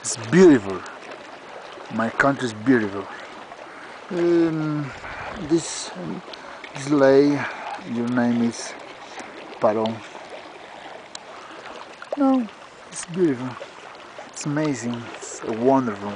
It's beautiful. My country is beautiful. Um, this um, this lady, your name is Paron. No, it's beautiful. It's amazing. It's wonderful.